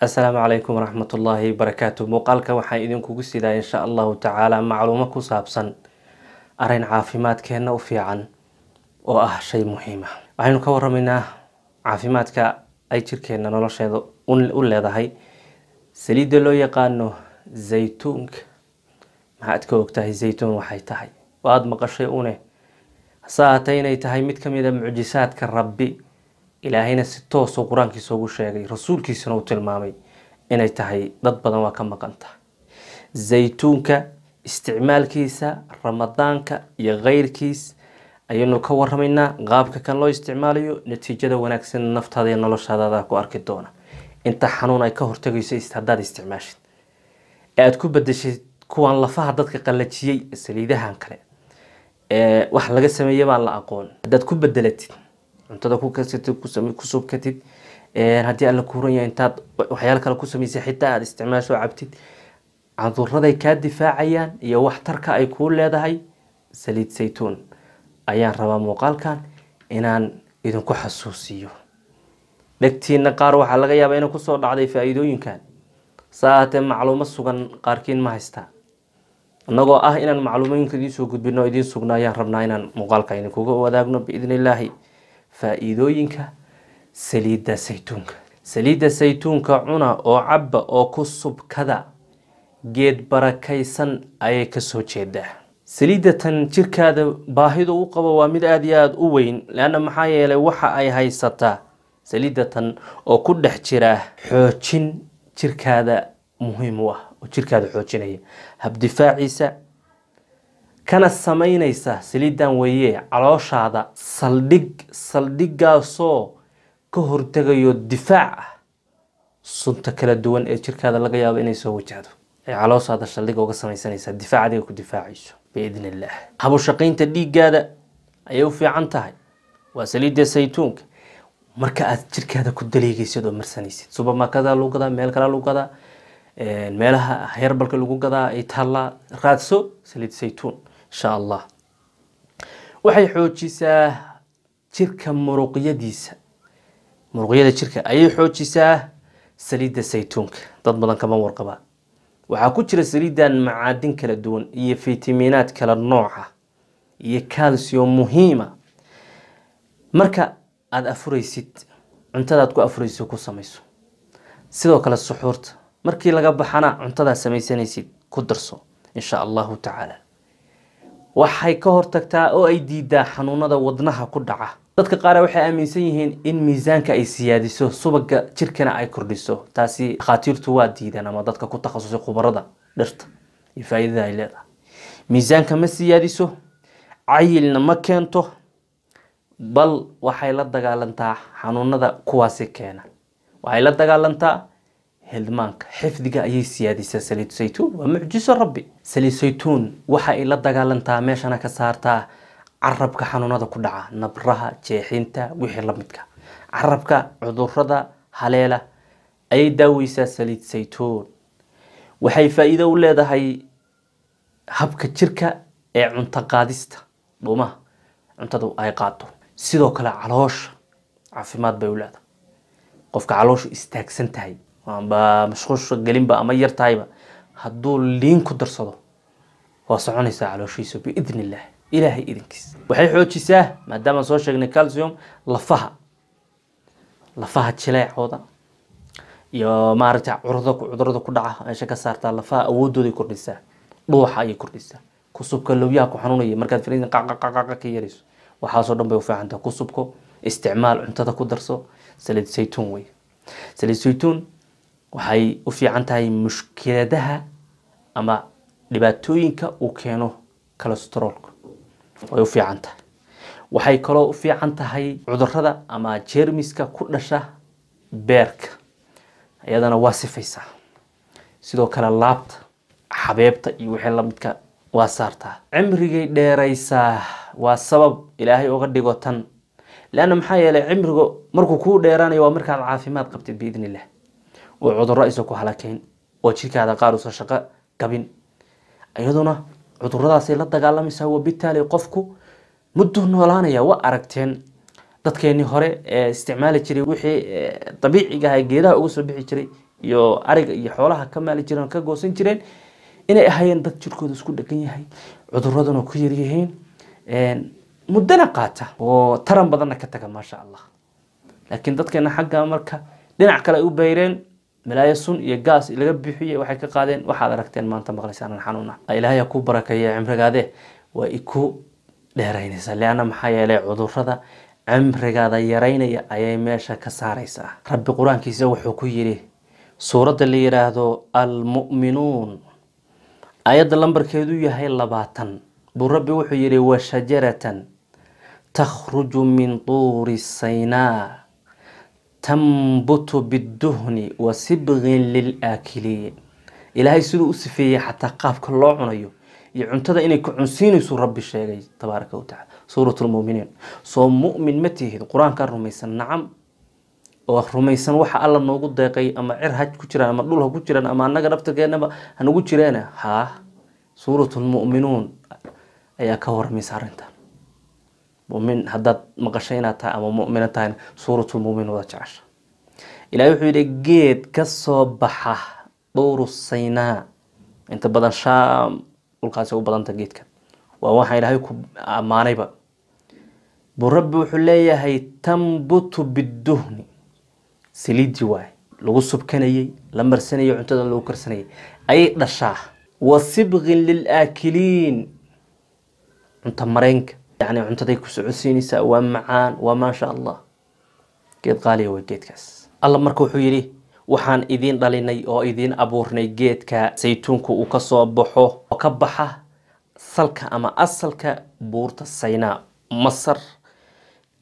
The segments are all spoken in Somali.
asalaamu calaykum waraxmat ullaahi barakaatu muuqaalka waxaan idinkugu sidaa insha allahu tacaala macluumo ku saabsan arrin caafimaadkeenna u fiican oo ah shay muhiim ah. Waxaynu ka waramaynaa caafimaadka ay jirkeenna nolosheeda u leedahay. Saliidda loo yaqaano zaytuunka. Maxaad ka ogtahay zaytuun waxay tahay? Waad maqashay une? Hase ahaatee inay tahay mid ka mid a mucjisaadka rabbi ilaahayna si toosoo qur'aankiisa ugu sheegay rasuulkiisana uu tilmaamay inay tahay dad badan waa ka maqanta. Zaytuunka isticmaalkiisa ramadaanka iyo keyrkiis ayaynu ka waramaynaa qaabka kan loo isticmaalayo natiijada wanaagsan naftaada iyo noloshaadaada ku arki doona. Inta xanuun ay ka hortagayso haddaad isticmaashid. Ee aada ku bedeshid kuwan lafaha dadka qallajiyey saliidahan kale. Ee wax laga sameeye baan la aqoon. Haddaad ku bedelatid cuntada ku karsatid ku subkatid haddii alla kuuran intaad waxyaalo kale ku samaysay xitaa aada isticmaasho cabtid cuduraday kaa difaacayaan iyo waxtarka ay kuu leedahay saliid saytuun ayaan rabaa muuqaalkan inaan idinku xasuusiyo. Dhegtiina qaar waxaa laga yaabaa inay ku soo dhacday faa-iidooyinkan. Saa ahaatee macluumo sugan qaarkiin ma haystaa annagoo ah inaan macluumooyinka idiin soo gudbino idiin sugno ayaan rabnaa inaan muuqaalka idinkuga wadaagno biidn illaahi faa-iidooyinka saliidda saytuunka. Saliidda saytuunka cuna oo cabba oo ku subkada geed barakaysan ayay ka soo jeedaa. Saliidda tan jirkaada baahidu u qabo waa mid aada iyo aada u weyn leanna maxaa yeelay waxa ay haysataa saliidda tan oo ku dhex jira xoojin jirkaada muhiim u ah oo jirkaada xoojinaya. Habdifaaciisa kana samaynaysa saliidan weeye calooshaada saldhig saldhigaasoo ka hortegayo difaac ah sunta kala duwan ee jirkaada laga yaabo inay soo wajahdo ay calooshaada saldhiga uga samaysanaysaa difaac adiga ku difaacayso biidn illah habushaqaynta dhiiggaada ayay u fiican tahay. Waa saliidda saytuunka. Marka aada jirkaada ku daleegaysid oo marsanaysid subermarkada lagu gadaa meel kale lagu gadaa meelaha herbalka lagu gadaa taallaa raadso saliid saytuun insha allah waxay xoojisaa jirka muruqyadiisa. Muruqyada jirka ayay xoojisaa saliidda saytuunka. Dad badan kama warqabaa waxaa ku jira saliidan macaadin kala duwan iyo fitamiinaad kala nooca iyo calcium muhiima. Marka aada afuraysid cuntadaad ku afuraysid ku samayso. Sidoo kale suxuurta markii laga baxana cuntadaad samaysanaysid ku darso insha allahu tacaala waxay ka hortagtaa oo ay diidaa xanuunada wadnaha ku dhaca. Dadka qaar waxay aaminsan yihiin in miisaanka ay siyaadiso subaga jirkana ay kordhiso. Taasi dhakhaatiirtu waa diidaan ama dadka ku takhasusay khubarada dhirta iyo faa-iidada ay leedahay. Miisaanka ma siyaadiso cayilna ma keento bal waxay la dagaalantaa xanuunada kuwaasi keena. Waxay la dagaalantaa hildmaanka xifdiga ayay siyaadisaa saliid saytuun waa mucjiso rabbi. Saliid saytuun waxa ay la dagaalantaa meeshana ka saartaa carabka xanuunada ku dhaca nabraha jeexinta wixii lamidka carabka cudurrada haleela ayay daaweysaa saliid saytuun waxay faa-iido u leedahay habka jirka ee cunto qaadista. Dhuumaha cuntadu ay qaado sidoo kale caloosha. Caafimaad bay u leedahay. Qofka calooshu istaagsan tahay amba mashquusha gelinba ama yar tahayba liin ku darsado waa soconaysaa calooshiisa biidn illah ilaahay idinkiis. Waxay xoojisaa maadaama soo sheegnay calcium lafaha. Lafaha jileecooda iyo maaragtay curada cudurrada ku dhaca meesha ka saartaa lafaha awoodooday kordhisaa dhuuxa ayay kordhisaa. Kusubka lowyaha ku xanuunaya markaad fariin qaqaqaqaqa ka yarayso waxaasoo dhan bay u fiican kusubko isticmaal cuntada ku darso saliid saytuun wey. Saliid saytuun waxay u fiican tahay mushkiladaha ama dhibaatooyinka uu keeno calestrolka way u fiican tahay waxay kaloo u fiican tahay cudurrada ama jermiska ku dhasha beerka iyadana waa sifaysaa. Sidoo kale laabta xabeebta iyo wixii lamidka waa saartaa. Cimrigay dheeraysaa waa sabab ilaahay uga dhigo tan. Leanna maxaa yeelay cimriga markuu kuu dheeraanayo waa markaad caafimaad qabtid biidn illah oo cuduro aysan ku halakeyn. Oo jirkaada qaar uusan shaqo gabin. Iyaduna cuduradaasay la dagaalamaysaa wabitaali qofku mudduu noolaanaya wa aragteen. Dadkeenii hore ee isticmaali jiray wixii dabiiciga aha geedaha uga soo bixi jiray iyo ariga iyo xoolaha ka maali jireen ka goosan jireen inay ahaayeen dad jirkooda isku dhegan yahay. Cuduraduna ku yaryihiin muddana qaata. Oo taran badanna ka taga maasha allah. Laakiin dadkeena xagga marka dhinac kale u beyreen malaayo sun iyo gaas laga bixiyey waxay ka qaadeen waxaad aragteen maanta maqlaysaan xanuuna ilaahay ha ku barakeeye cimrigaade waa iku dheeraynaysaa leanna maxaa yeelay cudurrada cimrigaada yaraynaya ayay meesha ka saaraysaa. Rabbi qur'aankiisa wuxuu ku yidhi suuradda la yidhaahdo almu'minuun. Ayadda lambarkeedu yahay labaatan. Buu rabbi wuxuu yidhi washajaratan takhruju min tuuri saynaa tanbutu biduhni wa sibqin lilaakiliin ilaahay siduu u sifeeyey xataa qaabka loo cunayo iyo cuntada inay ku cunsiinaysu rabbi sheegay tabaaraka wa tacala lmuminiin soo mu'min ma tihid qur'aankaa rumaysan nacam. Oo rumaysan waxa alla noogu deeqay ama cir ha ku jiraan ama dhul ha ku jiraan ama annaga naftirkeennaba hanagu jireena haa. Suurat lmu'minuun ayaa ka waramaysa arrintan mumin haddaad maqasho inaad tahay ama mumina tahay suuratulmumin wada jecesha. Ilahay wuxuu yidhi geed ka soo baxa dhowru saynaa inta badan shaam dhulkaasi u badanta geedkan waa waxaa ilaahay ku ammaanayba buu rabbi wuxuu leeyahay tanbutu biduhni saliidii waay lagu subkanayey la marsanayay cuntada lagu karsanayay ayay dhashaa wa sibqin lilaakiliin cunta mareenka yani cuntaday ku socodsiinaysaa waa macaan waa maasha allah. Geed qaaliya waa geedkaas. Alla marka wuxuu yidhi waxaan idiin dhalinay oo idiin abuurnay geedka saytuunka uu ka soo baxo oo ka baxa salka ama asalka buurta saynaa masar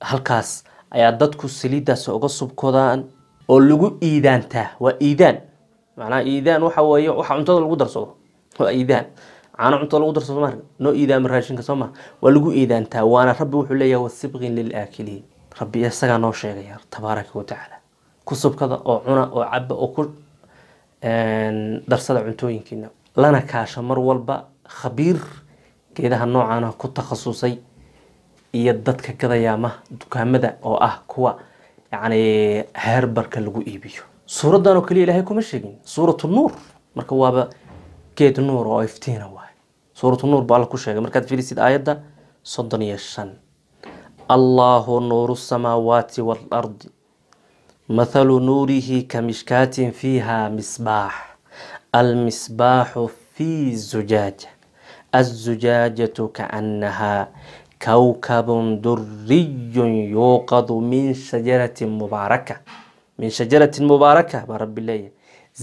halkaas ayaa dadku saliiddaas uga subkodaan oo lagu iidaantaa waa iidaan. Macnaha iidaan waxa weeye waxa cuntada lagu darsado. Waa iidaan caano cunto lagu darsado ma noo iidaama raashinka soo waa lagu iidaantaa waana rabbi wuxuu leeyahay wasibqin lilaakiliin rabbi isagaa noo sheegaya tabaaraka wa tacaala. Ku subkada oo cuna oo caba oo ku darsada cuntooyinkiina. Lana kaasha mar walba khabiir geedaha noocaana ku takhasusay iyo dadka gadayaama dukaamada oo ah kuwa yacni heerbarka lagu iibiyo. Suuraddan oo kaliya ilaahay kuma sheegin suuratu nuur. Marka waaba geed nuur oo iftiina waay suuratu nuur baa alla ku sheegay. Markaad fiirisid aayadda soddon iyo shan. Allahu nuuru samaawaati waalardi mathalu nuurihi kamishkaatin fiiha misbaax. Almisbaaxu fi zujaaja azujaajatu kaannahaa kawkabun duriyun yuuqadu min shajaratin mubaaraka. Min shajaratin mubaaraka baa rabbi leeyahay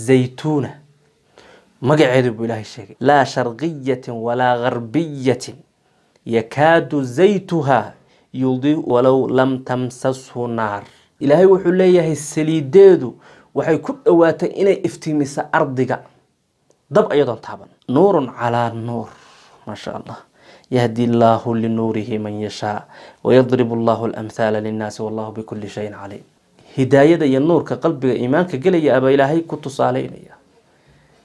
zaytuuna magaceedu buu ilaahay sheegay. Laa sharqiyatin walaa garbiyatin yakaadu zaytuha yudi walow lam tamsashu naar. Ilaahay wuxuu leeyahay saliideedu waxay ku dhowaatay inay iftiimisa ardiga. Dab ayadoon taaban. Nuurun calaa nuur maasha allah yahdi illaahu linuurihi man yashaa wayadribu allahu alamhaala linnaasi wallahu bikuli shayin caliim. Hidaayada iyo nuurka qalbiga iimaanka gelaya abaa ilaahay ku tusaaleynaya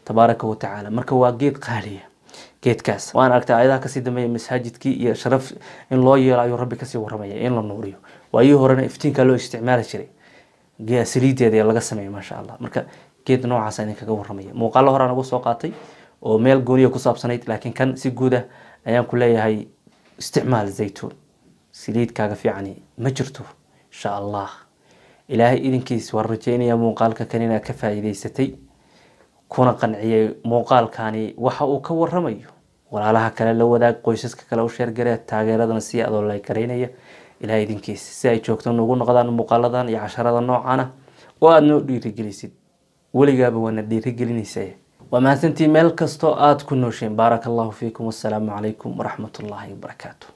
tabaaraka wa marka waa geed qaaliya geedkaas. Waan aragtay aayadaha ka sii dambeeya masaajidkii iyo sharaf in loo yeelo ayuu rabbi ka sii waramaya in la nuuriyo. Waayii horena iftiinka loo isticmaali jiray. Saliideeda laga sameeya maasha allah marka geed noocaasa idinkaga waramaya muuqaalo horaan ugu soo qaatay oo meel gooniya ku saabsanayd laakiin kan si guuda ayaan ku leeyahay isticmaal zaytuun. Saliidkaaga fiicani ma jirto insha allah ilaahay idinkiis waan rajeynaya muuqaalka kan ka faa'iidaysatay kuna qanciyay muuqaalkani waxa uu ka waramayo walaalaha kale la wadaag qoysaska kale u sheergaree taageeradana si adoo la garaynaya ilahay idinkiis si ay joogto nugu noqdaan muuqaaladan iyo casharada noocana oo aada noo dhiirigelisid. Weligaaba waana dhiirigelinaysa waa mahadsantii meel kastoo aada ku noosheen baaraka allahu fiikum. Wassalaamu calaykum waraxmat ullaahi wabarakaatu